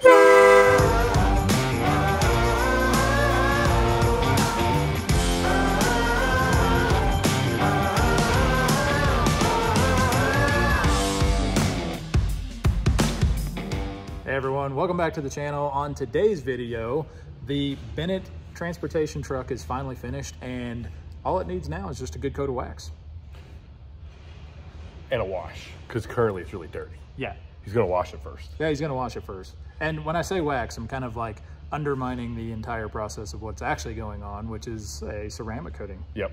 three. All right. Hey everyone, welcome back to the channel. On today's video, the Bennett transportation truck is finally finished and all it needs now is just a good coat of wax. and a wash because currently it's really dirty. Yeah, He's gonna wash it first. Yeah, he's gonna wash it first. And when I say wax, I'm kind of like undermining the entire process of what's actually going on, which is a ceramic coating. Yep.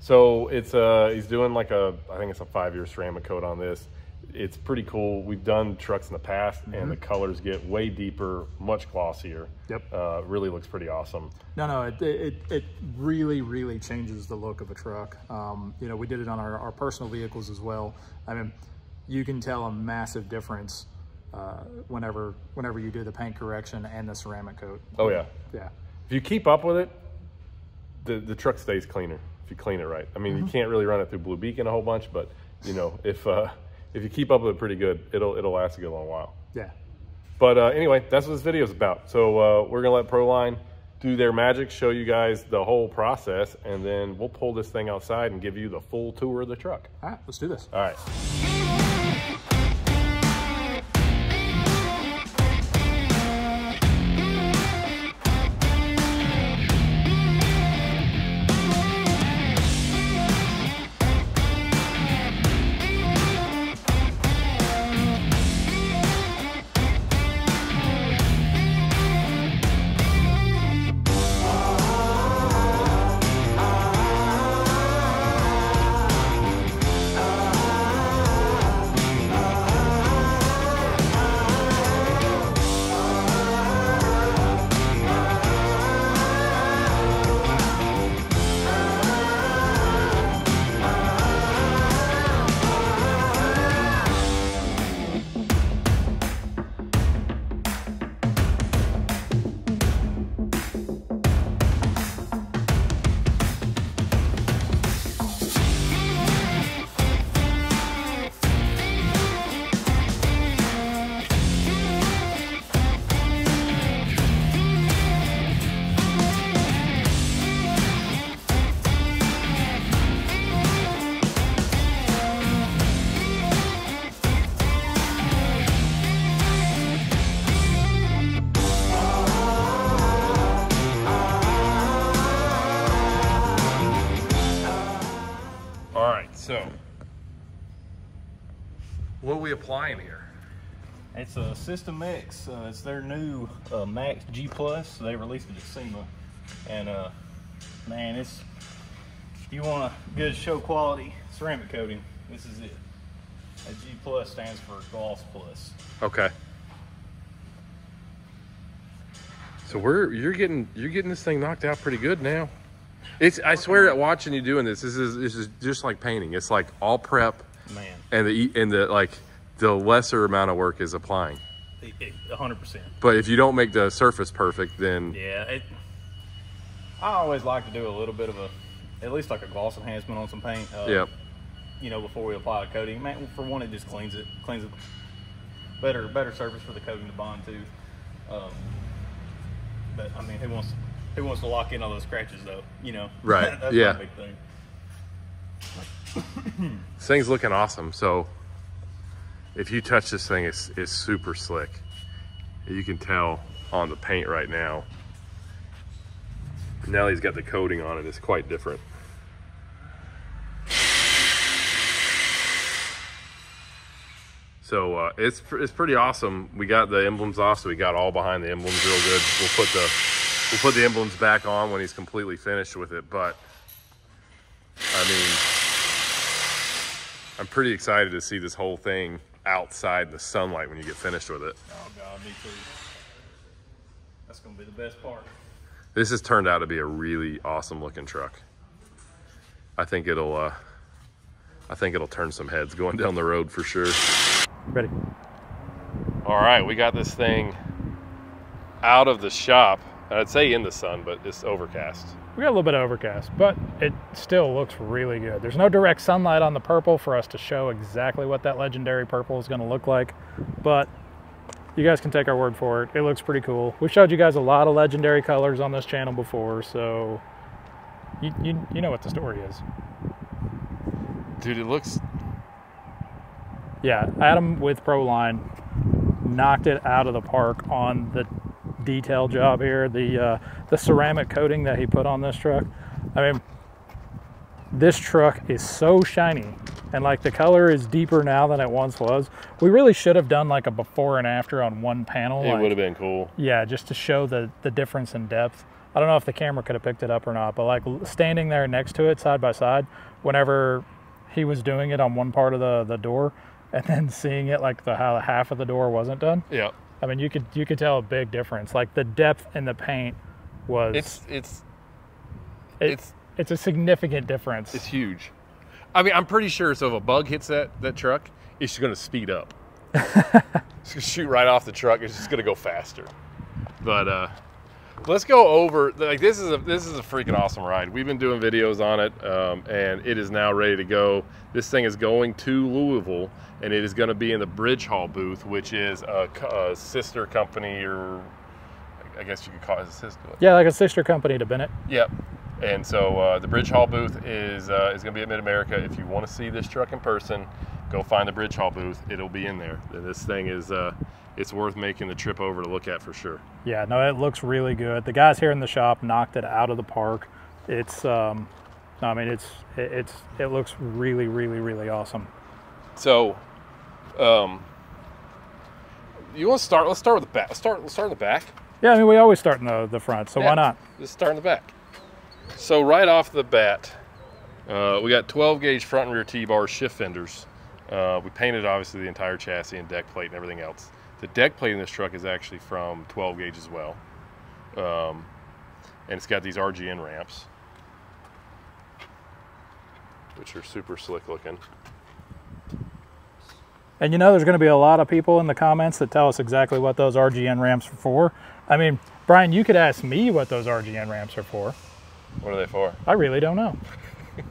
So it's uh he's doing like a I think it's a five year ceramic coat on this. It's pretty cool. We've done trucks in the past and the colors get way deeper, much glossier. Yep. Uh, really looks pretty awesome. No, no, it, it, it really, really changes the look of a truck. Um, you know, we did it on our, our personal vehicles as well. I mean, you can tell a massive difference uh, whenever whenever you do the paint correction and the ceramic coat. Oh yeah. Yeah. If you keep up with it, the the truck stays cleaner if you clean it right. I mean, you can't really run it through Blue Beacon a whole bunch, but you know, if uh, if you keep up with it pretty good, it'll it'll last a good long while. Yeah. But uh, anyway, that's what this video is about. So uh, we're gonna let Proline do their magic, show you guys the whole process, and then we'll pull this thing outside and give you the full tour of the truck. All right, let's do this. All right. What are we applying here? It's a System X. Uh, it's their new uh, Max G Plus. They released it at SEMA, and uh, man, it's if you want a good show quality ceramic coating, this is it. A G Plus stands for Gloss Plus. Okay. So we're you're getting you're getting this thing knocked out pretty good now. It's I swear at watching you doing this, this is this is just like painting. It's like all prep Man, and the and the like the lesser amount of work is applying. it- it- a hundred percent. But if you don't make the surface perfect, then Yeah, it, I always like to do a little bit of a, at least like a gloss enhancement on some paint. Uh, yeah. you know, before we apply the coating. Man, for one, it just cleans it, cleans it. Better, better surface for the coating to bond to. Um, but I mean, who wants, who wants to lock in all those scratches though? You know, Right, That's yeah. my big thing. This thing's looking awesome. So if you touch this thing, it's, it's super slick. You can tell on the paint right now. Now he's got the coating on it. It's quite different. So uh, it's it's pretty awesome. We got the emblems off, so we got all behind the emblems real good. We'll put the we'll put the emblems back on when he's completely finished with it. But I mean, I'm pretty excited to see this whole thing outside in the sunlight when you get finished with it. Oh God, me too. That's gonna be the best part. This has turned out to be a really awesome looking truck. I think it'll uh, I think it'll turn some heads going down the road for sure. Ready? All right, we got this thing out of the shop. I'd say in the sun, but it's overcast. We got a little bit of overcast, but it still looks really good. There's no direct sunlight on the purple for us to show exactly what that legendary purple is going to look like, but you guys can take our word for it. It looks pretty cool. We've showed you guys a lot of legendary colors on this channel before, so you, you, you know what the story is. Dude, it looks Yeah, Adam with Proline knocked it out of the park on the detail job here. The uh, the ceramic coating that he put on this truck. I mean, this truck is so shiny, and like the color is deeper now than it once was. We really should have done like a before and after on one panel. it like- would have been cool. yeah, just to show the the difference in depth. I don't know if the camera could have picked it up or not, but like standing there next to it side by side, whenever he was doing it on one part of the the door, and then seeing it like the how half of the door wasn't done. Yeah. I mean, you could you could tell a big difference. Like the depth in the paint was It's it's it- it's it's a significant difference. it's huge. I mean, I'm pretty sure. So if a bug hits that that truck, it's just going to speed up. it's going to shoot right off the truck. It's just going to go faster. But uh, let's go over. Like this is a this is a freaking awesome ride. We've been doing videos on it, um, and it is now ready to go. This thing is going to Louisville, and it is going to be in the Bridge Hall booth, which is a, a sister company, or I guess you could call it a sister. yeah, like a sister company to Bennett. Yep. And so uh, the Bridge Hall booth is uh, is going to be at Mid America. If you want to see this truck in person, go find the Bridge Hall booth. It'll be in there. This thing is uh, it's worth making the trip over to look at for sure. Yeah, no, it looks really good. The guys here in the shop knocked it out of the park. It's um, no, I mean it's it, it's it looks really really really awesome. So, um, you want to start? Let's start with the back. Let's start. Let's start in the back. Yeah, I mean we always start in the the front, so Yeah. why not? Let's start in the back. So right off the bat, uh, we got 12 gauge front and rear T-bar shift fenders. Uh, we painted obviously the entire chassis and deck plate and everything else. The deck plate in this truck is actually from 12 gauge as well, um, and it's got these RGN ramps, which are super slick looking. And you know, there's going to be a lot of people in the comments that tell us exactly what those RGN ramps are for. I mean, Brian, you could ask me what those RGN ramps are for. What are they for? I really don't know.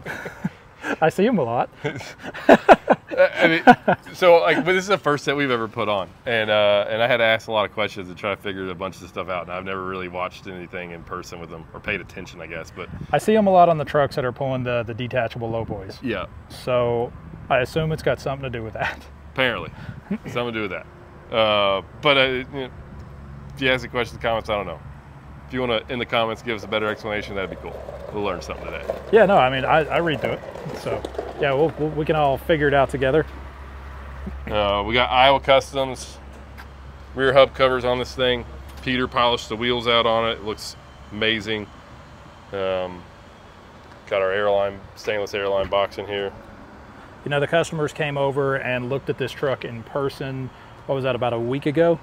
I see them a lot. I mean, so like, but this is the first set we've ever put on, and uh, and I had to ask a lot of questions to try to figure a bunch of stuff out. And I've never really watched anything in person with them or paid attention, I guess. But I see them a lot on the trucks that are pulling the, the detachable low boys. yeah, So I assume it's got something to do with that. apparently, something to do with that. Uh, but uh, you know, if you ask the questions, comments, I don't know. If you want to in the comments give us a better explanation, that'd be cool. We'll learn something today. Yeah, no, I mean, I, I read through it. So yeah, we'll, we'll, we can all figure it out together. Uh, we got Iowa Customs rear hub covers on this thing. Peter polished the wheels out on it. It looks amazing. Um, got our airline stainless airline box in here. You know, the customers came over and looked at this truck in person. What was that, about a week ago?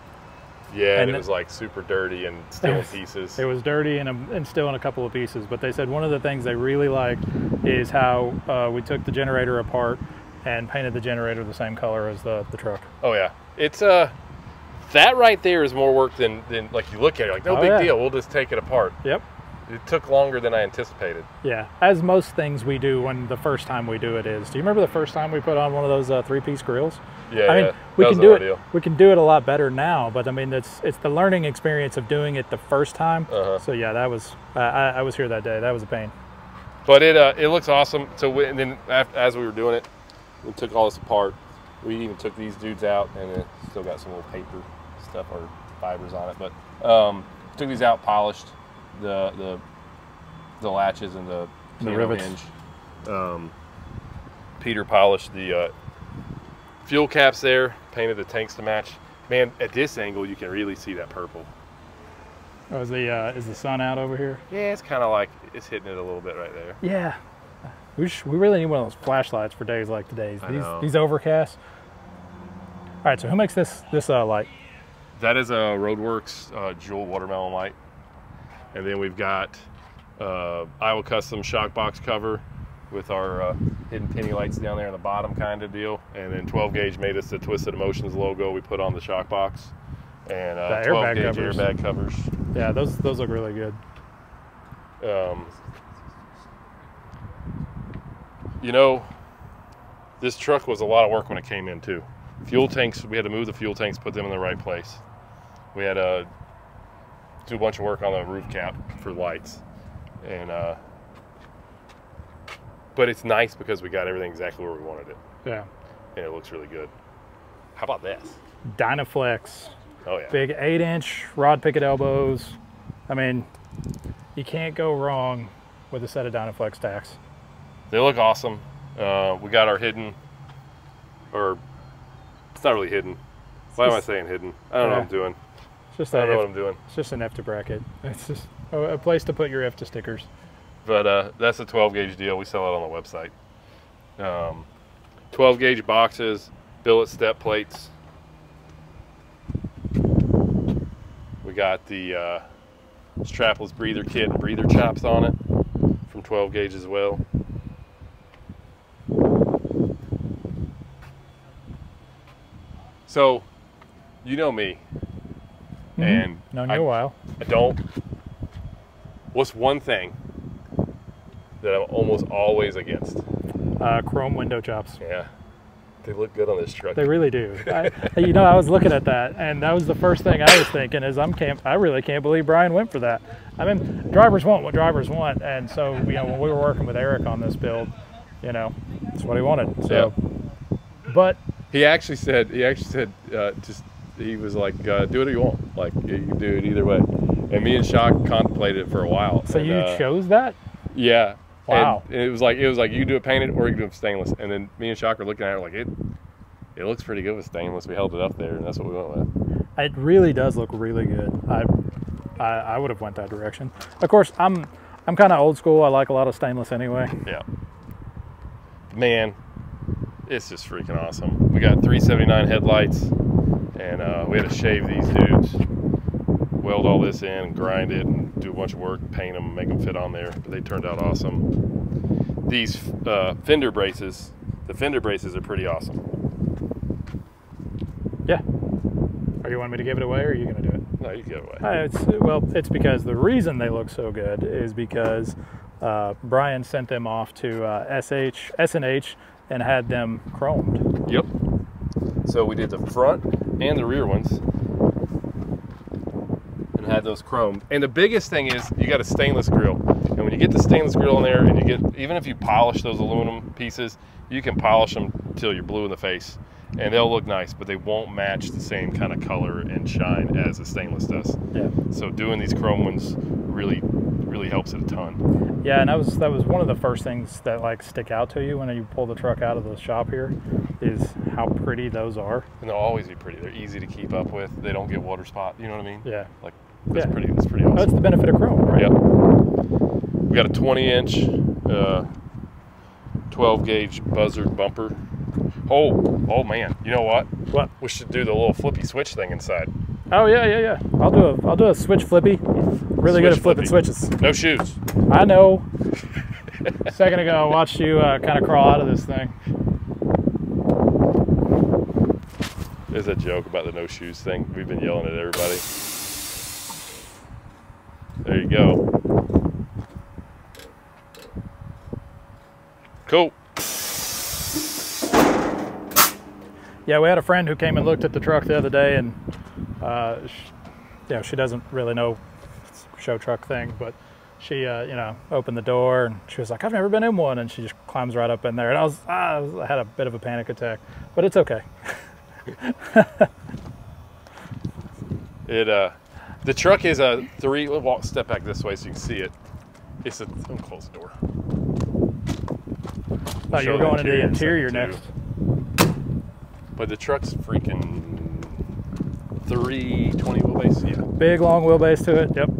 Yeah, and, And it was like super dirty and still in pieces. It was dirty and, and still in a couple of pieces, but they said one of the things they really liked is how uh, we took the generator apart and painted the generator the same color as the, the truck. oh yeah, it's uh that right there is more work than than like you look at it like no Oh, big yeah. deal. We'll just take it apart. Yep. It took longer than I anticipated. Yeah, as most things we do when the first time we do it is. Do you remember the first time we put on one of those uh, three-piece grills? Yeah, I mean, yeah. we That can do it. ordeal. We can do it a lot better now, but I mean, it's it's the learning experience of doing it the first time. Uh-huh. So yeah, that was I I, I was here that day. That was a pain. But it uh, it looks awesome. So we, and then after, as we were doing it, we took all this apart. We even took these dudes out, and it still got some little paper stuff or fibers on it. But um, took these out, polished the the the latches and the, The piano rivets. hinge. Um, Peter polished the uh, fuel caps there, painted the tanks to match. Man, at this angle, you can really see that purple. Oh, is the uh, is the sun out over here? Yeah, it's kind of like it's hitting it a little bit right there. Yeah. We, sh- we really need one of those flashlights for days like today's. I These know. these overcasts. All right, so who makes this this uh, light? That is a Roadworks uh, Jewel watermelon light, and then we've got uh, Iowa Custom shock box cover with our uh, hidden penny lights down there in the bottom kind of deal, and then 12 gauge made us the Twisted Emotions logo we put on the shock box, and uh, The 12 airbag gauge covers. airbag covers. Yeah, those those look really good. Um, you know, this truck was a lot of work when it came in too. Fuel tanks, we had to move the fuel tanks, put them in the right place. We had to do a bunch of work on the roof cap for lights, and uh, but it's nice because we got everything exactly where we wanted it, Yeah. and it looks really good. How about this? Dynaflex, Oh yeah, big eight inch rod picket elbows. I mean, you can't go wrong with a set of Dynaflex stacks. they look awesome. Uh, we got our hidden, or it's not really hidden. Why am I saying hidden? I don't know what I'm doing. Just I don't know what I'm doing. it's just an IFTA bracket. It's just a, a place to put your IFTA stickers. But uh, that's a 12 gauge deal. We sell it on the website. Um, 12 gauge boxes, billet step plates. We got the uh, strapless breather kit and breather chops on it from 12 gauge as well. So, you know me, and Known I- you a while. I don't. What's one thing that I'm almost always against? Uh, chrome window chops. Yeah, they look good on this truck. They really do. I, you know, I was looking at that, and that was the first thing I was thinking is I'm can't. I really can't believe Brian went for that. I mean, drivers want what drivers want, and so you know when we were working with Eric on this build, you know, that's what he wanted. So, but He actually said. He actually said. Uh, just he was like, uh, "Do whatever you want. Like you can do it either way." And me and Shock contemplated it for a while. so and, you uh, chose that? Yeah. Wow. And it was like it was like you can do it painted or you can do it stainless. And then me and Shock were looking at it like it. It looks pretty good with stainless. We held it up there, and that's what we went with. It really does look really good. I, I, I would have went that direction. Of course, I'm, I'm kind of old school. I like a lot of stainless anyway. Yeah. Man, it's just freaking awesome. We got 379 headlights, and uh, we had to shave these dudes, weld all this in, grind it, and do a bunch of work, paint them, make them fit on there. But they turned out awesome. These uh, fender braces, the fender braces are pretty awesome. Yeah. Are you wanting me to give it away, or are you going to do it? No, you get away. Uh, it's well, it's because the reason they look so good is because uh, Brian sent them off to uh, SH, SNH and had them chromed. Yep. So we did the front and the rear ones and had those chrome. And the biggest thing is you got a stainless grill. And when you get the stainless grill in there and you get even if you polish those aluminum pieces, you can polish them till you're blue in the face. And they'll look nice, but they won't match the same kind of color and shine as a stainless does. Yeah, So doing these chrome ones really really helps it a ton. yeah, and that was that was one of the first things that like stick out to you when you pull the truck out of the shop here, is how pretty those are. And they'll always be pretty. They're easy to keep up with. They don't get water spot, you know what I mean? Yeah, Like that's Yeah. pretty that's pretty awesome. that's the benefit of chrome, right? Yep. We got a 20 inch, uh, 12 gauge buzzard bumper. Oh, oh man! You know what? What? We should do the little flippy switch thing inside. Oh yeah, yeah, yeah. I'll do a I'll do a switch flippy. Really good at flipping flippy. switches. No shoes. I know. a second ago, I watched you uh, kind of crawl out of this thing. There's a joke about the no shoes thing. We've been yelling at everybody. There you go. Cool. Yeah, we had a friend who came and looked at the truck the other day, and uh, sh you know, she doesn't really know show truck thing, but she, uh, you know, opened the door and she was like, "I've never been in one," and she just climbs right up in there, and I was, I, was, I had a bit of a panic attack, but it's okay. It uh, the truck is a three. We'll walk step back this way so you can see it. It's a. Me close the door. Oh, you Show were going into the interior next. second, But the truck's freaking 320 wheelbase. Yeah. Big long wheelbase to it. Yep.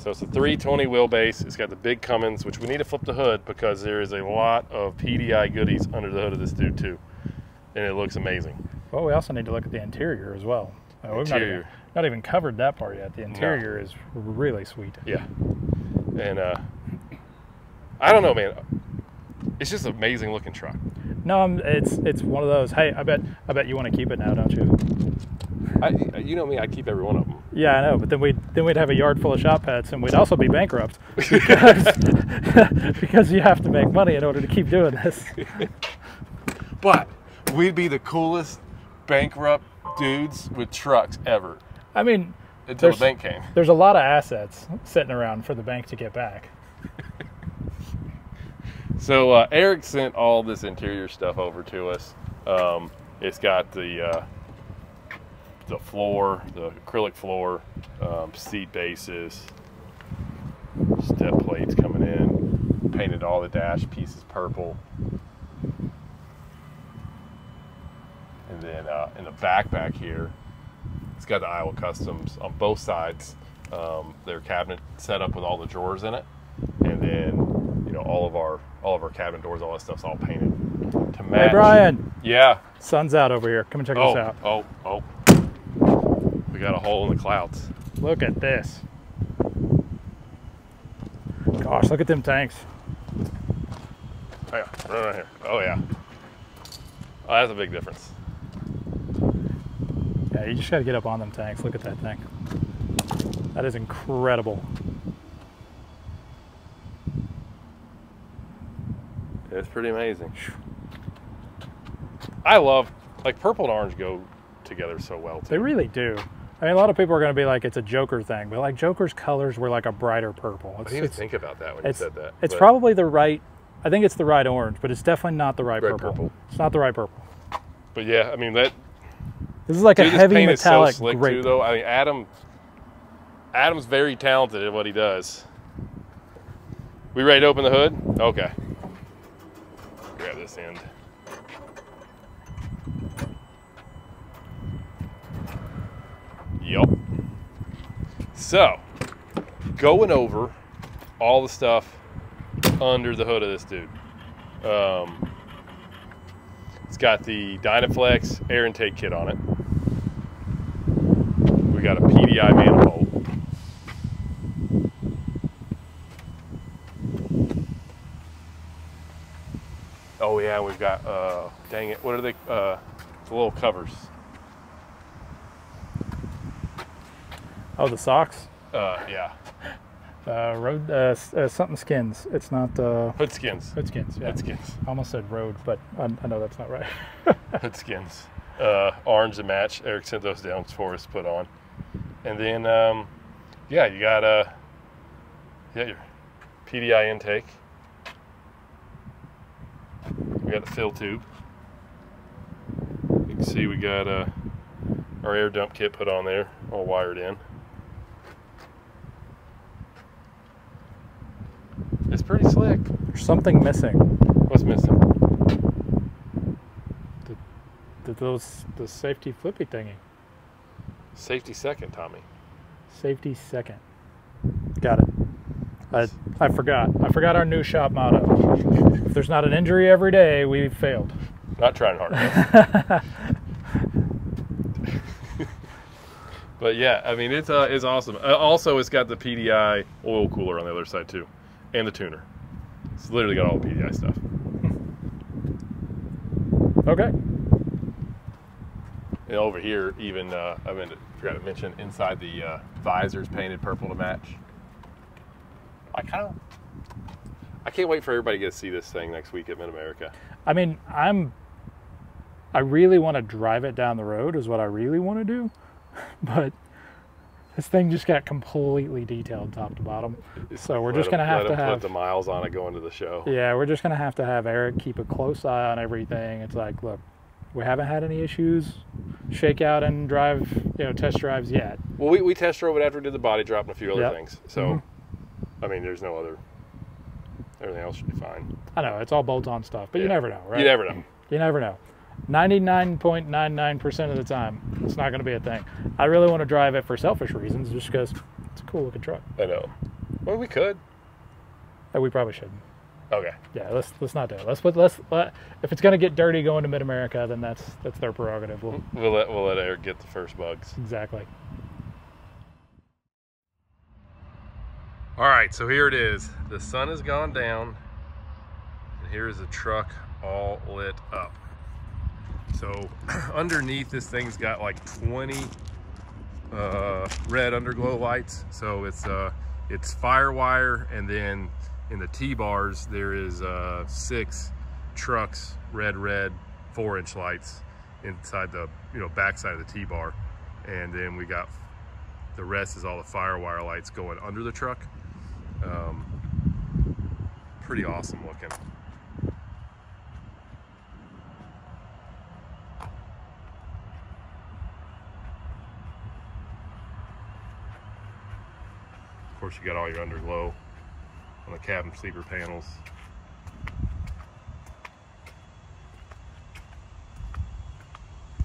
So it's a 320 wheelbase. It's got the big Cummins, which we need to flip the hood because there is a lot of PDI goodies under the hood of this dude too, and it looks amazing. Well, we also need to look at the interior as well. Uh, we've not even, not even covered that part yet. The interior is really sweet. Yeah. And uh, I don't know, man. It's just an amazing looking truck. No, I'm, it's it's one of those. Hey, I bet I bet you want to keep it now, don't you? I, you know me, I keep every one of them. Yeah, I know. But then we'd then we'd have a yard full of shop pets, and we'd also be bankrupt because because you have to make money in order to keep doing this. But we'd be the coolest bankrupt dudes with trucks ever. I mean, until the bank came. there's a lot of assets sitting around for the bank to get back. So uh, Eric sent all this interior stuff over to us. Um, it's got the uh, the floor, the acrylic floor, um, seat bases, step plates coming in. Painted all the dash pieces purple, and then uh, in the back back here, it's got the Iowa Customs on both sides. Um, their cabinet set up with all the drawers in it, and then you know all of our all of our cabinet doors, all that stuff's all painted to match. Hey, Brian, Yeah. sun's out over here. Come and check Oh, this out. oh, oh. We got a hole in the clouds. Look at this. Gosh, look at them tanks. Oh, yeah, right around here. Oh yeah. Oh, that's a big difference. Yeah, you just got to get up on them tanks. Look at that thing. That is incredible. It's pretty amazing. I love like purple and orange go together so well They really do. I mean, a lot of people are going to be like, it's a Joker thing, but like Joker's colors were like a brighter purple. I It's, didn't even think about that when you it's, said that. it's but- probably the right. I think it's the right orange, but it's definitely not the right, Right purple. purple. It's not the right purple. But yeah, I mean that This is like dude, a heavy so metallic slick grape. too though. I mean Adam Adam's very talented at what he does. We ready to open the hood? Okay. Grab this end. Yup. So, going over all the stuff under the hood of this dude. Um, it's got the Dynaflex air intake kit on it. We got a PDI manifold. Oh yeah, we've got uh dang it, what are they uh the little covers. Oh, the socks. Uh yeah. Uh, road uh, uh, something skins. It's not uh, Hood skins. hood skins. Yeah. Hood skins. I almost said road, but I, I know that's not right. Hood skins. Uh orange to match. Eric sent those down for us to put on. And then um yeah, you got uh yeah, your PDI intake. We got the fill tube. You can see we got uh, our air dump kit put on there, all wired in. It's pretty slick. There's something missing. What's missing? The, those the safety flippy thingy. Safety second, Tommy. Safety second. Got it. I I forgot. I forgot our new shop motto. If there's not an injury every day, we've failed. Not trying hard enough. but yeah, I mean it's uh, it's awesome. Uh, also, it's got the PDI oil cooler on the other side too, and the tuner. It's literally got all the PDI stuff. Okay. And over here, even uh, I mean, forgot to mention inside the uh, visors painted purple to match. I kind of, I can't wait for everybody to get to see this thing next week at Mid America. I mean, I'm. I really want to drive it down the road, is what I really want to do, but this thing just got completely detailed top to bottom. So we're just gonna have to have. put the miles on it going to the show. Yeah, we're just gonna have to have Eric keep a close eye on everything. It's like, look, we haven't had any issues, shake out and drive, you know, test drives yet. Well, we, we test drove it after we did the body drop and a few other Yep. things. So, Mhm. I mean, there's no other. Everything else should be fine. I know it's all bolt-on stuff, but you never know, right? You never know. You never know. 99.99% of the time, it's not going to be a thing. I really want to drive it for selfish reasons, just because it's a cool looking truck. I know. Well, we could. That we probably shouldn't. Okay. Yeah, let's let's not do it. Let's put let's let, if it's going to get dirty going to Mid America, then that's that's their prerogative. We'll, We'll let we'll let Eric get the first bugs. exactly. All right, so here it is. The sun has gone down, and here is the truck all lit up. So underneath this thing's got like 20 uh, red underglow lights. So it's uh, it's firewire, and then in the T-bars there is uh, six trucks, red, red, four-inch lights inside the you know backside of the T-bar, and then we got The rest is all the Firewire lights going under the truck. Um, pretty awesome looking. Of course, you got all your underglow on the cabin sleeper panels.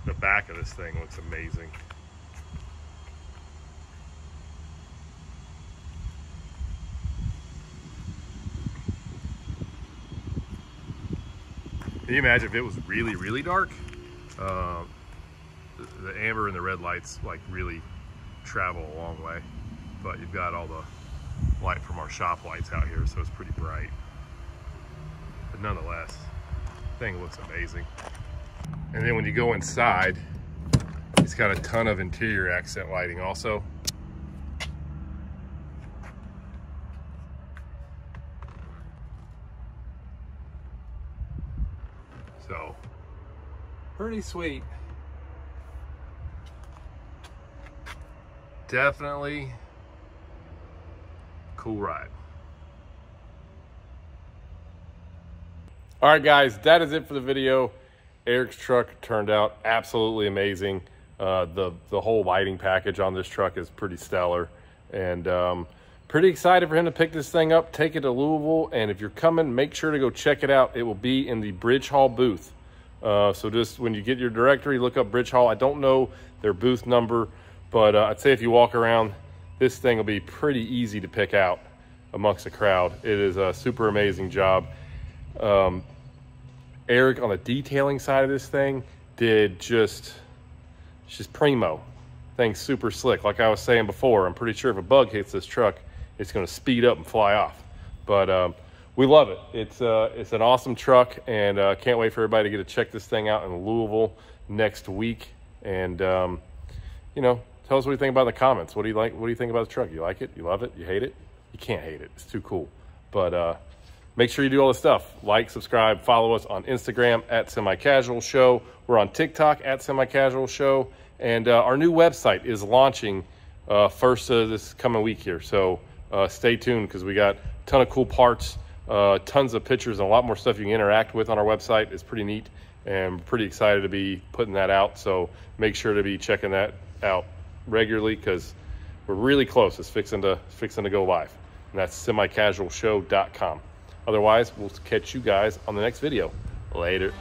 The back of this thing looks amazing. Can you imagine if it was really, really dark? Uh, the, the amber and the red lights like really travel a long way. But you've got all the light from our shop lights out here, so it's pretty bright. But nonetheless, thing looks amazing. And then when you go inside, it's got a ton of interior accent lighting also. So, pretty sweet. Definitely cool ride. All right, guys, that is it for the video. Eric's truck turned out absolutely amazing. Uh, the the whole lighting package on this truck is pretty stellar, and um, pretty excited for him to pick this thing up, take it to Louisville, and if you're coming, make sure to go check it out. It will be in the Bridge Hall booth. Uh, so just when you get your directory, look up Bridge Hall. I don't know their booth number, but uh, I'd say if you walk around, this thing will be pretty easy to pick out amongst the crowd. It is a super amazing job. Um, Eric on the detailing side of this thing did just, just primo. Thing's super slick. Like I was saying before, I'm pretty sure if a bug hits this truck, it's gonna speed up and fly off. But um, we love it. It's, uh, it's an awesome truck and uh, can't wait for everybody to get to check this thing out in Louisville next week. And, um, you know, tell us what you think about the comments. What do you like? What do you think about the truck? You like it? You love it? You hate it? You can't hate it. It's too cool. But uh, make sure you do all the stuff. Like, subscribe, follow us on Instagram at Semi Casual Show. We're on TikTok at Semi Casual Show. And uh, our new website is launching uh, first this coming week here. So uh, stay tuned because we got a ton of cool parts, uh, tons of pictures, and a lot more stuff you can interact with on our website. It's pretty neat and pretty excited to be putting that out. So make sure to be checking that out regularly because we're really close. It's fixing to fixing to go live. And that's semicasualshow.com. Otherwise, we'll catch you guys on the next video. Later.